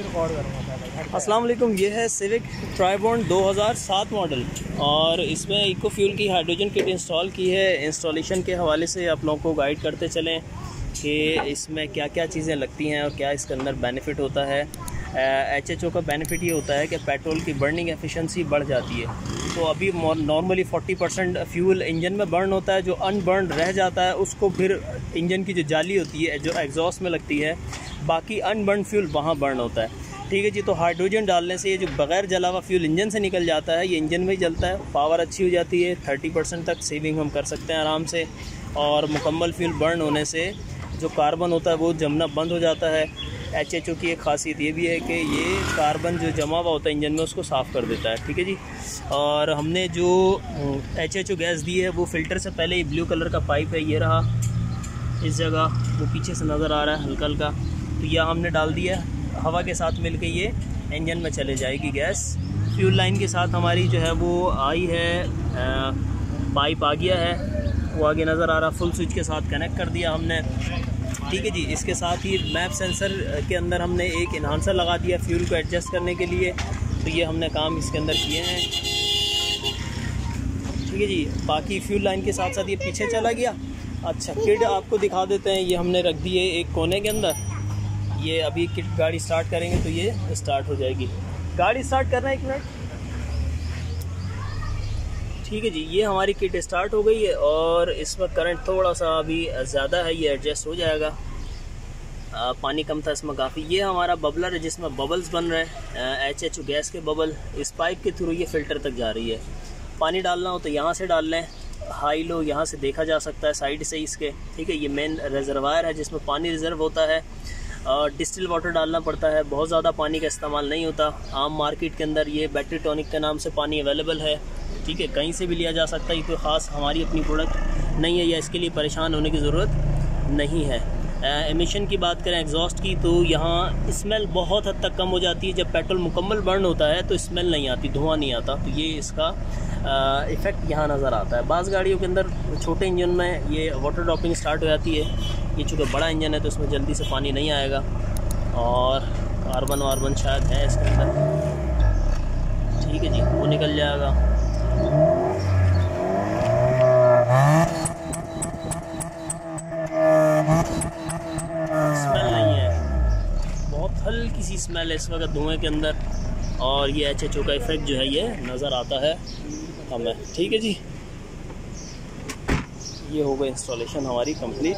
अस्सलाम वालेकुम, ये है सिविक ट्राइबॉन्ड 2007 मॉडल और इसमें इको फ्यूल की हाइड्रोजन किट इंस्टॉल की है। इंस्टॉलेशन के हवाले से आप लोगों को गाइड करते चलें कि इसमें क्या क्या चीज़ें लगती हैं और क्या इसके अंदर बेनिफिट होता है। एच एच ओ का बेनिफिट ये होता है कि पेट्रोल की बर्निंग एफिशिएंसी बढ़ जाती है। तो अभी नॉर्मली 40 परसेंट फ्यूल इंजन में बर्न होता है, जो अनबर्न रह जाता है, उसको फिर इंजन की जो जाली होती है, जो एग्जॉस्ट में लगती है बाकी अनबर्न फ्यूल वहाँ बर्न होता है। ठीक है जी तो हाइड्रोजन डालने से ये जो बगैर जला हुआ फ्यूल इंजन से निकल जाता है, ये इंजन में ही जलता है, पावर अच्छी हो जाती है, थर्टी परसेंट तक सेविंग हम कर सकते हैं आराम से, और मुकम्मल फ्यूल बर्न होने से जो कार्बन होता है वो जमना बंद हो जाता है। एच एच ओ की एक खासियत ये भी है कि ये कार्बन जो जमा हुआ होता है इंजन में उसको साफ़ कर देता है, ठीक है जी। और हमने जो एच एच ओ गैस दी है, वो फ़िल्टर से पहले ये ब्लू कलर का पाइप है, ये रहा इस जगह, वो पीछे से नज़र आ रहा है हल्का हल्का तो यह हमने डाल दिया हवा के साथ मिल ये इंजन में चले जाएगी गैस। फ्यूल लाइन के साथ हमारी जो है वो आई है पाइप आ गया है। वो आगे नज़र आ रहा फुल स्विच के साथ कनेक्ट कर दिया हमने। ठीक है जी, इसके साथ ही मैप सेंसर के अंदर हमने एक इन्हांसर लगा दिया फ्यूल को एडजस्ट करने के लिए। तो ये हमने काम इसके अंदर किए हैं। ठीक है जी, बाकी फ्यूल लाइन के साथ साथ ये पीछे चला गया। अच्छा किड आपको दिखा देते हैं। ये हमने रख दिए एक कोने के अंदर। ये अभी किट गाड़ी स्टार्ट करेंगे तो ये स्टार्ट हो जाएगी। गाड़ी स्टार्ट करना है एक मिनट ठीक है जी ये हमारी किट स्टार्ट हो गई है और इसमें करंट थोड़ा सा अभी ज़्यादा है ये एडजस्ट हो जाएगा। आ, पानी कम था इसमें काफ़ी। ये हमारा बबलर है जिसमें बबल्स बन रहे हैं एच एच गैस के बबल। इस पाइप के थ्रू ये फ़िल्टर तक जा रही है। पानी डालना हो तो यहाँ से डाल लें। हाई लो यहाँ से देखा जा सकता है साइड से इसके। ठीक है ये मेन रिजर्वायर है जिसमें पानी रिज़र्व होता है। डिस्टिल वाटर डालना पड़ता है। बहुत ज़्यादा पानी का इस्तेमाल नहीं होता। आम मार्केट के अंदर ये बैटरी टॉनिक के नाम से पानी अवेलेबल है। ठीक है, कहीं से भी लिया जा सकता है। कोई ख़ास हमारी अपनी प्रोडक्ट नहीं है या इसके लिए परेशान होने की ज़रूरत नहीं है। एमिशन की बात करें एग्जॉस्ट की तो यहाँ स्मेल बहुत हद तक कम हो जाती है। जब पेट्रोल मुकम्मल बर्न होता है तो स्मेल नहीं आती, धुआँ नहीं आता। तो ये इसका इफ़ेक्ट यहाँ नज़र आता है। बाज़ गाड़ियों के अंदर छोटे इंजन में ये वाटर ड्रॉपिंग स्टार्ट हो जाती है। ये चूँकि बड़ा इंजन है तो इसमें जल्दी से पानी नहीं आएगा। और कार्बन वार्बन शायद है इसके अंदर। ठीक है जी, वो निकल जाएगा। स्मेल नहीं है। बहुत हल्की सी स्मेल है इस वक्त धुएँ के अंदर। और ये एच एच ओ का इफ़ेक्ट जो है, ये नज़र आता है हमें। ठीक है जी। ये हो गई इंस्टॉलेशन हमारी कंप्लीट